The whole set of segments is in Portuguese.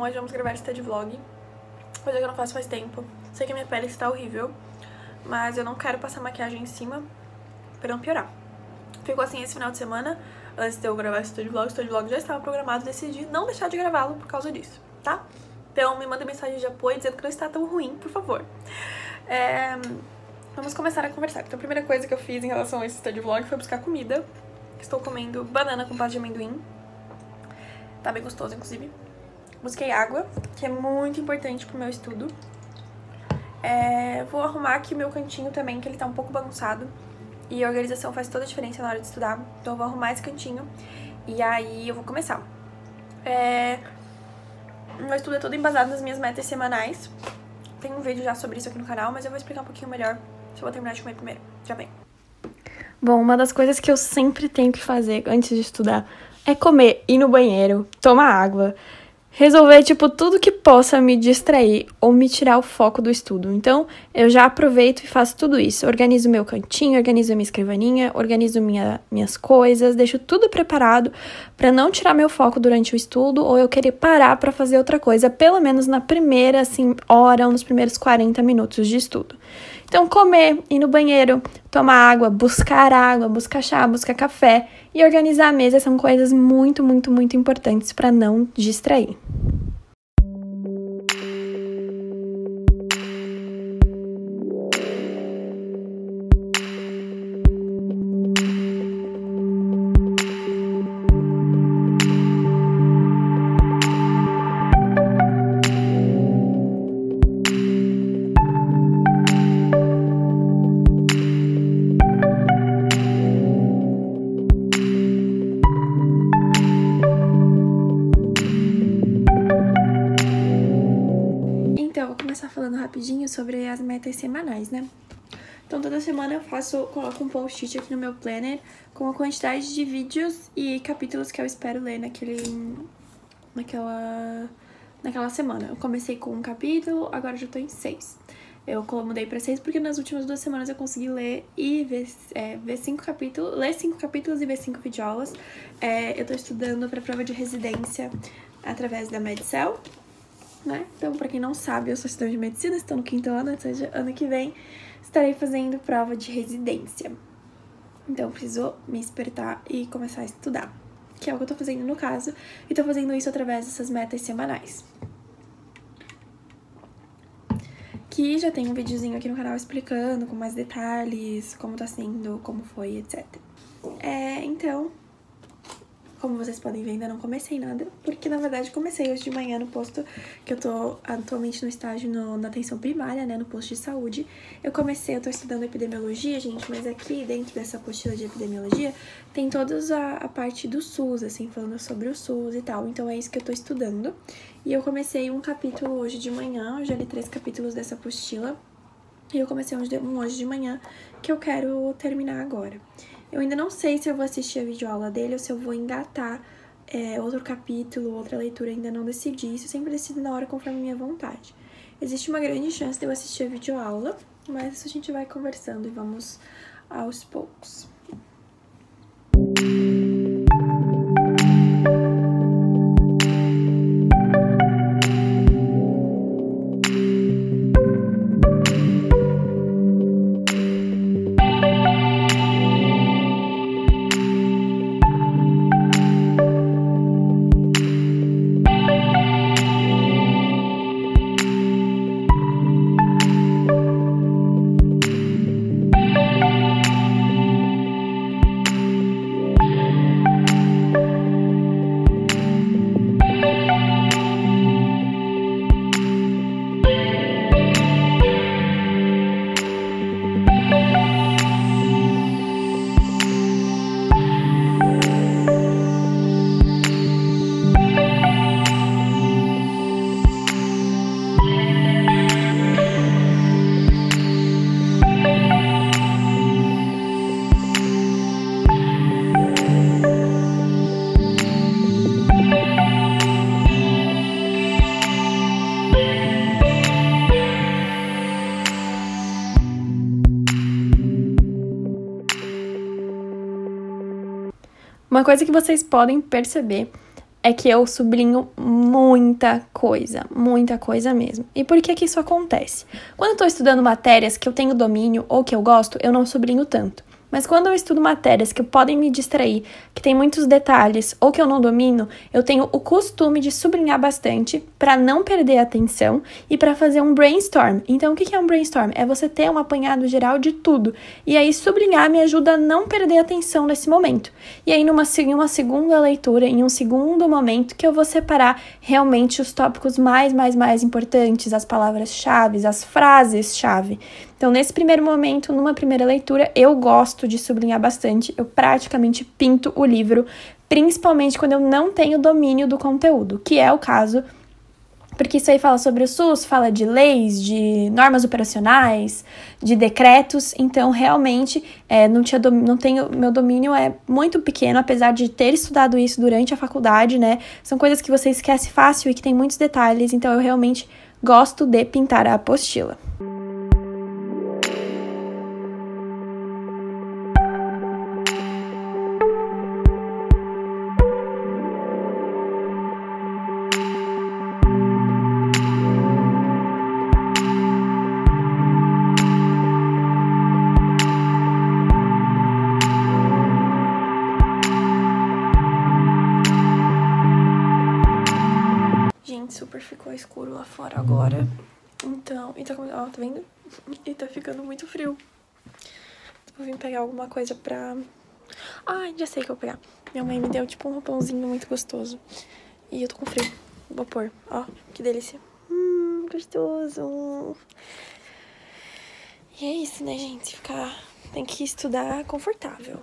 Então hoje vamos gravar esse TED Vlog. Coisa que eu não faço faz tempo. Sei que minha pele está horrível, mas eu não quero passar maquiagem em cima pra não piorar. Ficou assim esse final de semana, antes de eu gravar esse TED Vlog. O TED Vlog já estava programado, decidi não deixar de gravá-lo por causa disso, tá? Então me manda mensagem de apoio dizendo que não está tão ruim, por favor. É... Vamos começar a conversar. Então a primeira coisa que eu fiz em relação a esse TED Vlog foi buscar comida. Estou comendo banana com pasta de amendoim. Tá bem gostoso, inclusive. Busquei água, que é muito importante pro meu estudo. É, vou arrumar aqui meu cantinho também, que ele tá um pouco bagunçado. E a organização faz toda a diferença na hora de estudar. Então eu vou arrumar esse cantinho e aí eu vou começar. É, meu estudo é todo embasado nas minhas metas semanais. Tem um vídeo já sobre isso aqui no canal, mas eu vou explicar um pouquinho melhor. Se eu vou terminar de comer primeiro. Já vem. Bom, uma das coisas que eu sempre tenho que fazer antes de estudar é comer, ir no banheiro, tomar água, resolver, tipo, tudo que possa me distrair ou me tirar o foco do estudo. Então, eu já aproveito e faço tudo isso. Organizo meu cantinho, organizo minha escrivaninha, organizo minha, minhas coisas, deixo tudo preparado para não tirar meu foco durante o estudo ou eu querer parar para fazer outra coisa, pelo menos na primeira, assim, hora ou nos primeiros 40 minutos de estudo. Então, comer, ir no banheiro, tomar água, buscar água, buscar chá, buscar café e organizar a mesa são coisas muito, muito, muito importantes para não distrair. Sobre as metas semanais, né? Então, toda semana eu faço, coloco um post-it aqui no meu planner com a quantidade de vídeos e capítulos que eu espero ler naquele, naquela, naquela semana. Eu comecei com um capítulo, agora já tô em seis. Eu mudei pra seis porque nas últimas duas semanas eu consegui ler e ver, é, ver cinco capítulos, ler cinco capítulos e ver cinco videoaulas. É, eu tô estudando pra prova de residência através da Medcel, né? Então, para quem não sabe, eu sou estudante de medicina, estou no quinto ano, ou seja, ano que vem estarei fazendo prova de residência. Então, preciso me despertar e começar a estudar, que é o que eu tô fazendo no caso, e tô fazendo isso através dessas metas semanais. Que já tem um videozinho aqui no canal explicando com mais detalhes, como tá sendo, como foi, etc. É, então, como vocês podem ver, ainda não comecei nada, porque na verdade comecei hoje de manhã no posto que eu tô atualmente no estágio no, na atenção primária, né, no posto de saúde. Eu comecei, eu tô estudando epidemiologia, gente, mas aqui dentro dessa apostila de epidemiologia tem toda a, a parte do SUS, assim, falando sobre o SUS e tal. Então é isso que eu tô estudando. E eu comecei um capítulo hoje de manhã, eu já li três capítulos dessa apostila. E eu comecei um hoje de manhã que eu quero terminar agora. Eu ainda não sei se eu vou assistir a videoaula dele ou se eu vou engatar é, outro capítulo, outra leitura, ainda não decidi. Isso eu sempre decido na hora conforme minha vontade. Existe uma grande chance de eu assistir a videoaula, mas isso a gente vai conversando e vamos aos poucos. Uma coisa que vocês podem perceber é que eu sublinho muita coisa, muita coisa mesmo. E por que que isso acontece? Quando eu tô estudando matérias que eu tenho domínio ou que eu gosto, eu não sublinho tanto. Mas quando eu estudo matérias que podem me distrair, que tem muitos detalhes ou que eu não domino, eu tenho o costume de sublinhar bastante para não perder a atenção e para fazer um brainstorm. Então, o que é um brainstorm? É você ter um apanhado geral de tudo. E aí, sublinhar me ajuda a não perder a atenção nesse momento. E aí, numa, em uma segunda leitura, em um segundo momento, que eu vou separar realmente os tópicos mais, mais, mais importantes, as palavras-chave, as frases-chave. Então, nesse primeiro momento, numa primeira leitura, eu gosto de sublinhar bastante, eu praticamente pinto o livro, principalmente quando eu não tenho domínio do conteúdo, que é o caso porque isso aí fala sobre o SUS, fala de leis, de normas operacionais, de decretos, então realmente é, não, tinha não tenho, meu domínio é muito pequeno, apesar de ter estudado isso durante a faculdade, né? São coisas que você esquece fácil e que tem muitos detalhes, então eu realmente gosto de pintar a apostila. Fora agora. Então, e tá, ó, tá vendo? E tá ficando muito frio. Vou vir pegar alguma coisa pra... Ai, já sei o que eu vou pegar. Minha mãe me deu, tipo, um roupãozinho muito gostoso. E eu tô com frio. Vou pôr. Ó, que delícia. Hum, gostoso. E é isso, né, gente? Ficar... Tem que estudar confortável.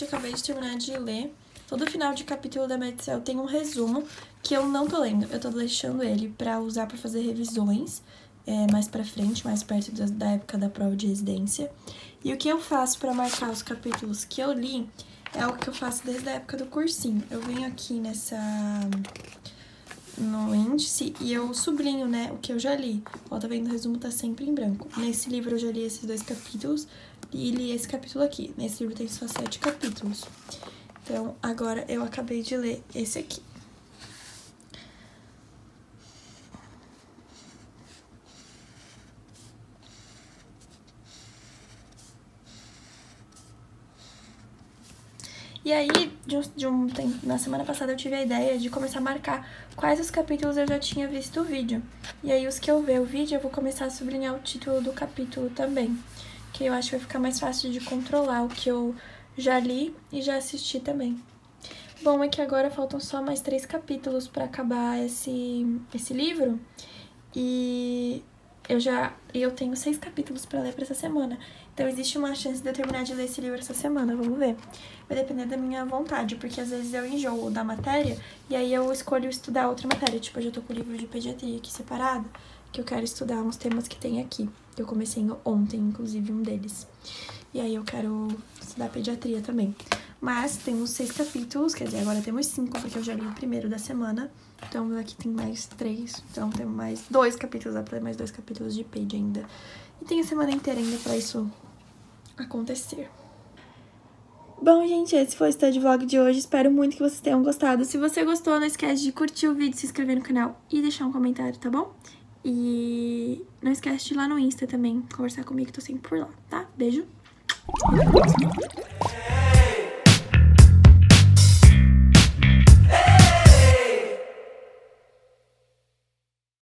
Gente, acabei de terminar de ler. Todo final de capítulo da Medicel tem um resumo que eu não tô lendo. Eu tô deixando ele pra usar pra fazer revisões é, mais pra frente, mais perto da, da época da prova de residência. E o que eu faço pra marcar os capítulos que eu li é algo que eu faço desde a época do cursinho. Eu venho aqui nessa no índice e eu sublinho, né, o que eu já li. Ó, tá vendo? O resumo tá sempre em branco. Nesse livro eu já li esses dois capítulos e li esse capítulo aqui. Nesse livro tem só sete capítulos. Então, agora eu acabei de ler esse aqui. E aí, de um, de um tempo, na semana passada eu tive a ideia de começar a marcar quais os capítulos eu já tinha visto o vídeo. E aí, os que eu ver o vídeo, eu vou começar a sublinhar o título do capítulo também. Que eu acho que vai ficar mais fácil de controlar o que eu já li e já assisti também. Bom, é que agora faltam só mais três capítulos para acabar esse, esse livro. E eu já eu tenho seis capítulos para ler para essa semana. Então existe uma chance de eu terminar de ler esse livro essa semana, vamos ver. Vai depender da minha vontade, porque às vezes eu enjoo da matéria e aí eu escolho estudar outra matéria. Tipo, eu já tô com o livro de pediatria aqui separado, que eu quero estudar uns temas que tem aqui. Eu comecei ontem, inclusive, um deles. E aí eu quero estudar pediatria também. Mas temos seis capítulos, quer dizer, agora temos cinco, porque eu já li o primeiro da semana. Então aqui tem mais três, então temos mais dois capítulos, dá pra ler mais dois capítulos de page ainda. E tem a semana inteira ainda pra isso acontecer. Bom, gente, esse foi o Study Vlog de hoje. Espero muito que vocês tenham gostado. Se você gostou, não esquece de curtir o vídeo, se inscrever no canal e deixar um comentário, tá bom? E não esquece de ir lá no Insta também, conversar comigo, tô sempre por lá, tá? Beijo.